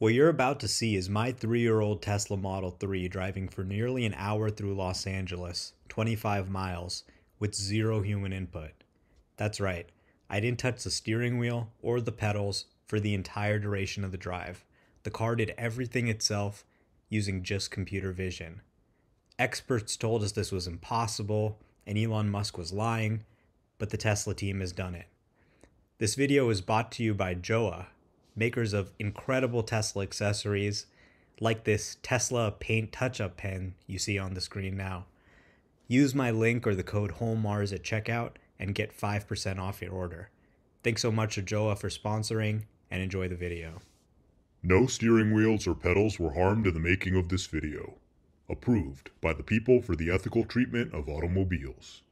What you're about to see is my three year old Tesla Model 3 driving for nearly an hour through Los Angeles, 25 miles, with zero human input. That's right, I didn't touch the steering wheel or the pedals for the entire duration of the drive. The car did everything itself using just computer vision. Experts told us this was impossible and Elon Musk was lying, but the Tesla team has done it. This video is brought to you by Jowua, makers of incredible Tesla accessories like this Tesla paint touch-up pen you see on the screen now. Use my link or the code WHOLEMARS at checkout and get 5% off your order. Thanks so much to Jowua for sponsoring and enjoy the video. No steering wheels or pedals were harmed in the making of this video. Approved by the people for the ethical treatment of automobiles.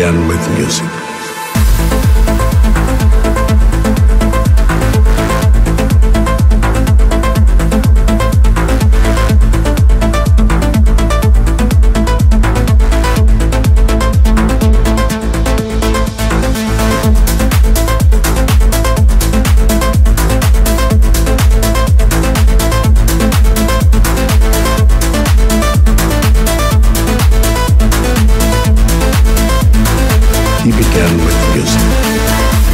Began with music. Gözde.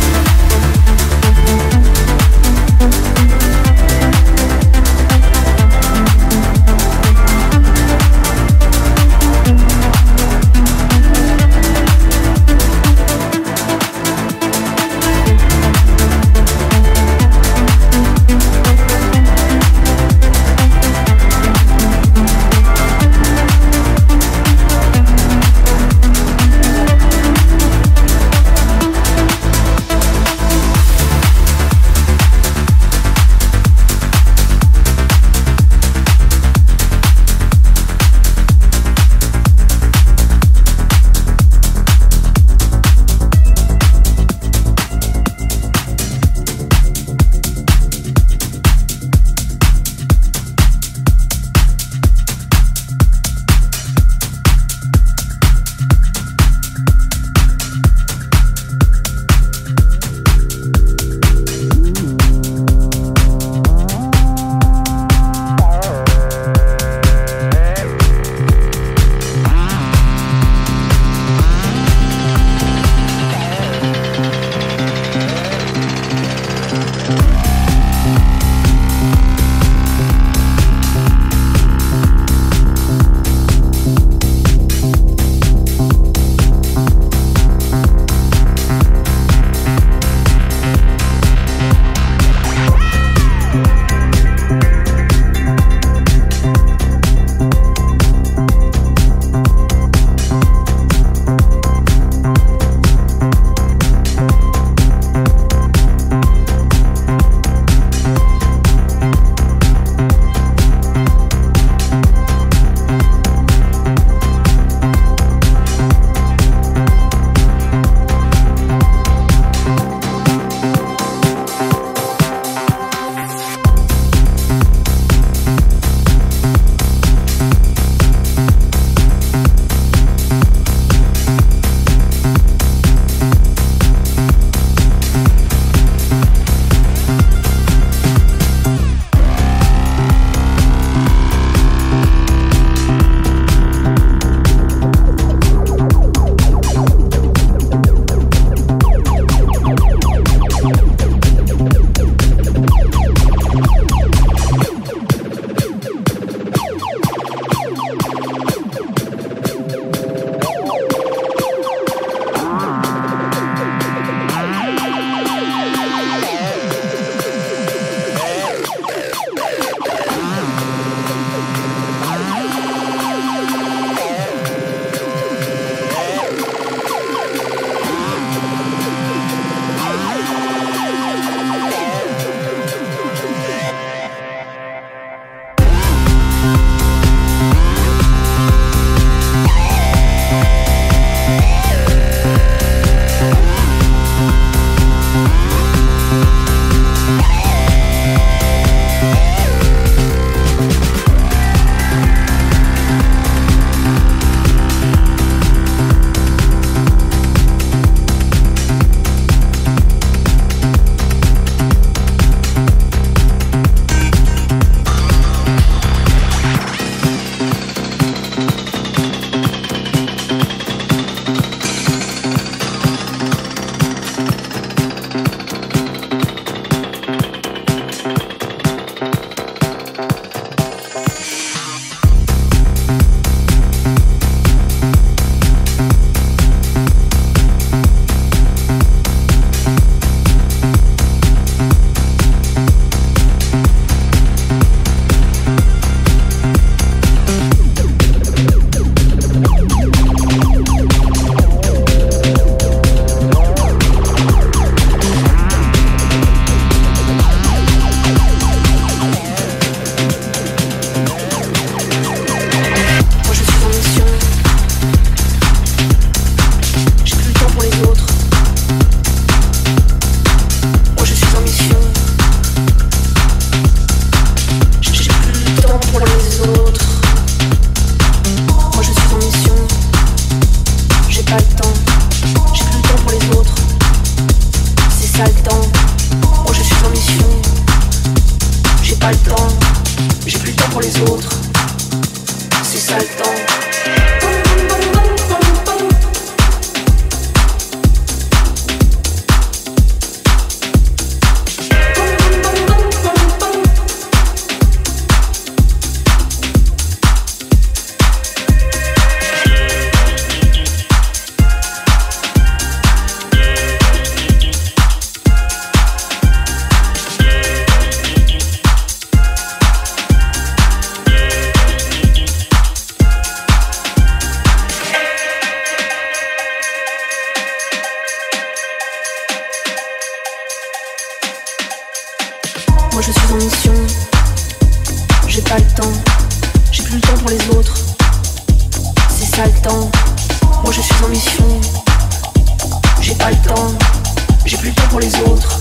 Plus temps pour les autres.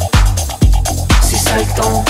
C'est ça le temps.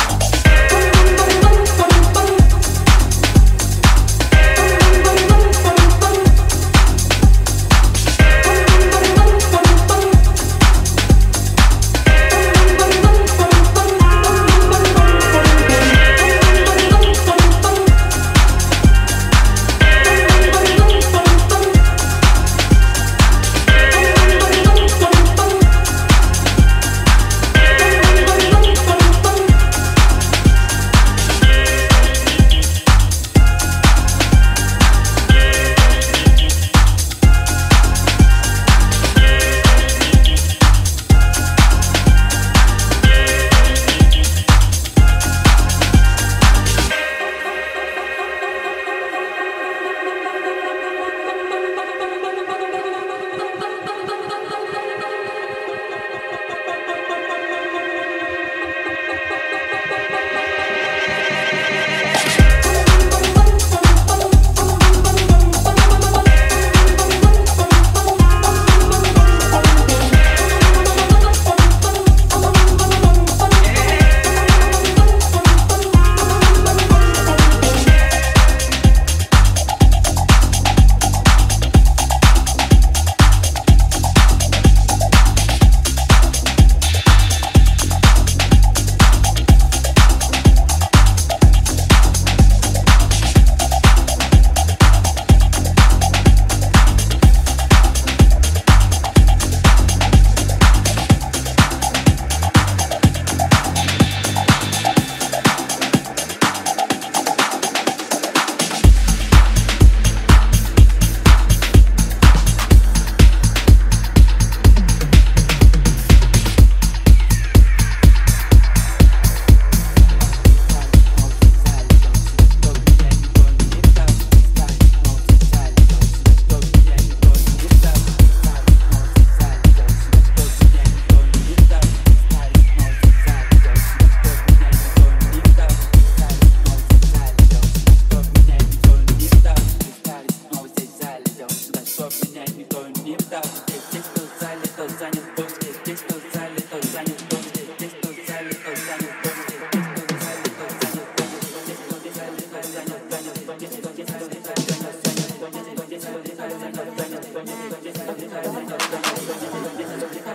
I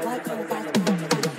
like